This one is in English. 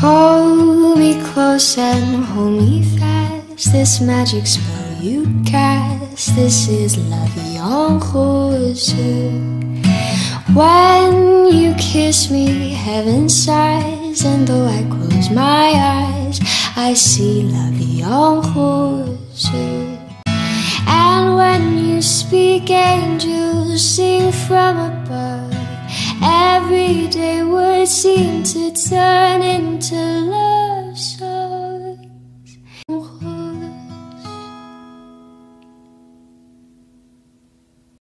close and hold me fast. This magic spell you cast. This is la vie. When you kiss me, heaven sighs, and though I close my eyes, I see la vie. And when you speak, angels sing from above. Everyday words seem to turn into love.